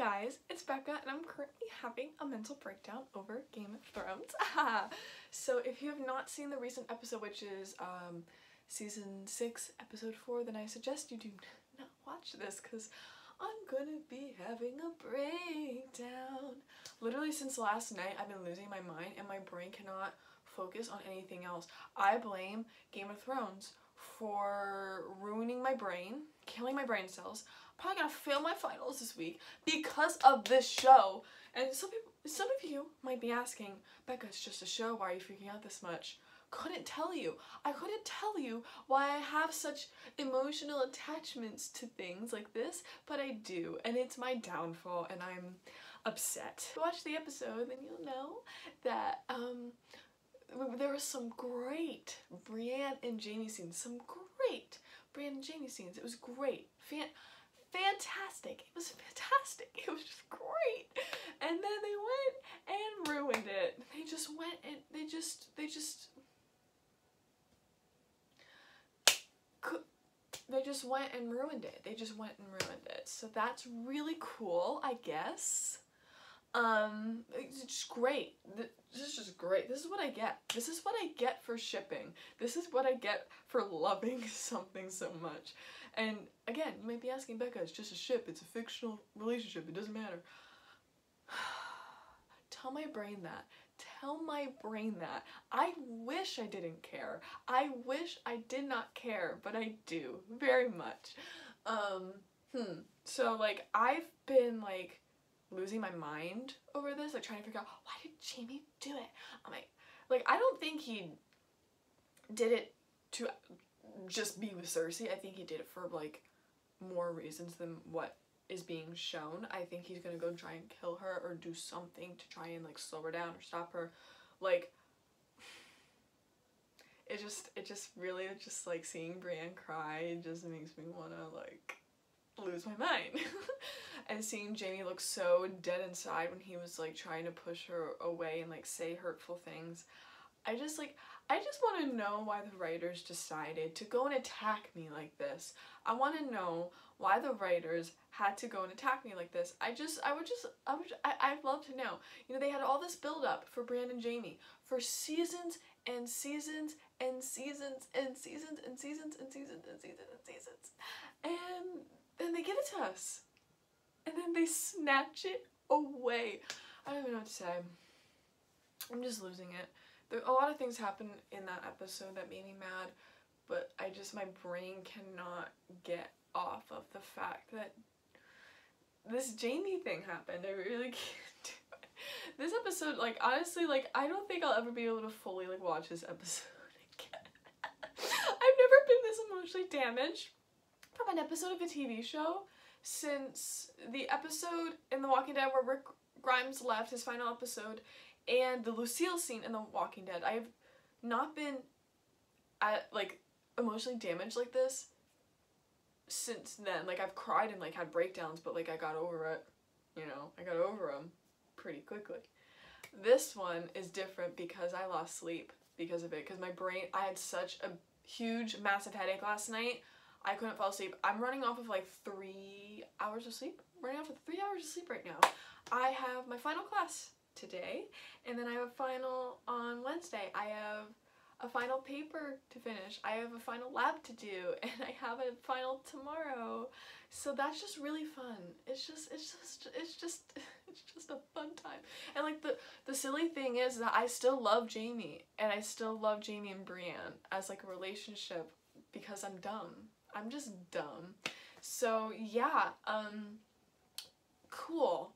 guys, it's Beckah and I'm currently having a mental breakdown over Game of Thrones. so if you have not seen the recent episode, which is um, season 6, episode 4, then I suggest you do not watch this because I'm gonna be having a breakdown. Literally since last night, I've been losing my mind and my brain cannot focus on anything else. I blame Game of Thrones for ruining my brain, killing my brain cells. I'm Probably gonna fail my finals this week because of this show. And some people, some of you might be asking, Beckah, it's just a show. Why are you freaking out this much? Couldn't tell you. I couldn't tell you why I have such emotional attachments to things like this, but I do, and it's my downfall, and I'm upset. Watch the episode, then you'll know that um, there was some great Brienne and Jaime scenes, some great Brienne and Jaime scenes. It was great. Fan fantastic. It was fantastic. It was just great. And then they went and ruined it. They just went and they just they just they just went and ruined it. They just went and ruined it. So that's really cool, I guess. Um, it's just great. This is just great. This is what I get. This is what I get for shipping. This is what I get for loving something so much. And again, you might be asking, Beckah, it's just a ship. It's a fictional relationship. It doesn't matter. Tell my brain that. Tell my brain that. I wish I didn't care. I wish I did not care, but I do. Very much. Um, hmm. So, like, I've been, like, losing my mind over this, like, trying to figure out, why did Jaime do it? I'm like, like, I don't think he did it to just be with Cersei. I think he did it for, like, more reasons than what is being shown. I think he's gonna go try and kill her or do something to try and like slow her down or stop her. Like it just it just really just like seeing Brienne cry just makes me wanna like lose my mind. and seeing Jaime look so dead inside when he was like trying to push her away and like say hurtful things. I just like I just want to know why the writers decided to go and attack me like this. I want to know why the writers had to go and attack me like this. I just, I would just, I would, I, I'd love to know. You know, they had all this build up for Brienne and Jaime for seasons and seasons and seasons and seasons and seasons and seasons and seasons and seasons. And then they give it to us. And then they snatch it away. I don't even know what to say. I'm just losing it. There, a lot of things happened in that episode that made me mad, but I just, my brain cannot get off of the fact that this Jaime thing happened. I really can't do it. This episode, like, honestly, like, I don't think I'll ever be able to fully, like, watch this episode again. I've never been this emotionally damaged from an episode of a TV show since the episode in The Walking Dead where Rick Grimes left, his final episode, and the Lucille scene in The Walking Dead. I have not been at, like, emotionally damaged like this since then. Like I've cried and like had breakdowns, but like I got over it. You know, I got over them pretty quickly. This one is different because I lost sleep because of it. Because my brain, I had such a huge, massive headache last night. I couldn't fall asleep. I'm running off of like three hours of sleep. running off of three hours of sleep right now. I have my final class today, and then I have a final on Wednesday. I have a final paper to finish. I have a final lab to do and I have a final tomorrow. So that's just really fun. It's just it's just it's just it's just a fun time. And like the the silly thing is that I still love Jaime and I still love Jaime and Brienne as like a relationship because I'm dumb. I'm just dumb. So yeah, um cool.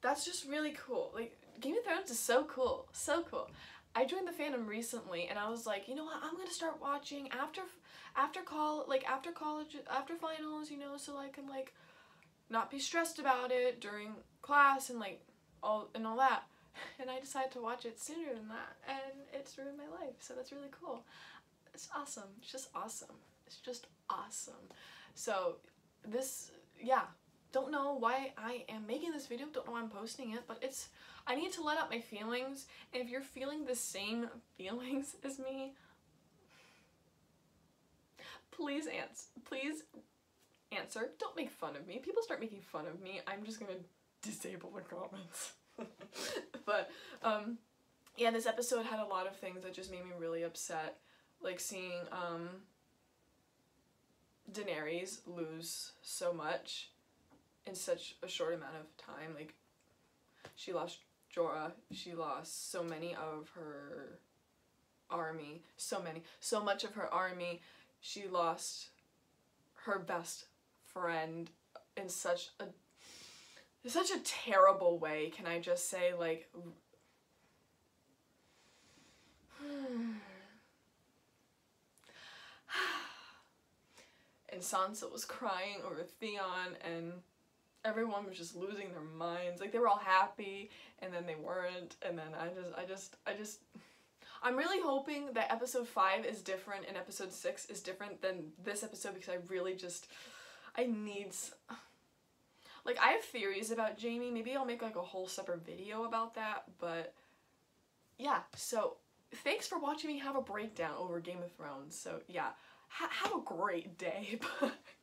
That's just really cool. Like Game of Thrones is so cool. So cool. I joined the fandom recently and I was like, you know what, I'm gonna start watching after after call like after college after finals, you know, so I can like not be stressed about it during class and like all and all that. And I decided to watch it sooner than that and it's ruined my life. So that's really cool. It's awesome. It's just awesome. It's just awesome. So this yeah, don't know why I am making this video, don't know why I'm posting it, but it's I need to let out my feelings, and if you're feeling the same feelings as me, please answer. Please answer. Don't make fun of me. People start making fun of me, I'm just gonna disable the comments. but um yeah, this episode had a lot of things that just made me really upset. Like seeing um Daenerys lose so much in such a short amount of time. Like she lost Jorah, she lost so many of her army, so many, so much of her army. She lost her best friend in such a such a terrible way, can I just say like and Sansa was crying over Theon and everyone was just losing their minds. Like they were all happy and then they weren't and then I just I just I just I'm really hoping that episode 5 is different and episode 6 is different than this episode because I really just I need like I have theories about Jaime. Maybe I'll make like a whole separate video about that, but yeah. So, thanks for watching me have a breakdown over Game of Thrones. So, yeah. Ha have a great day.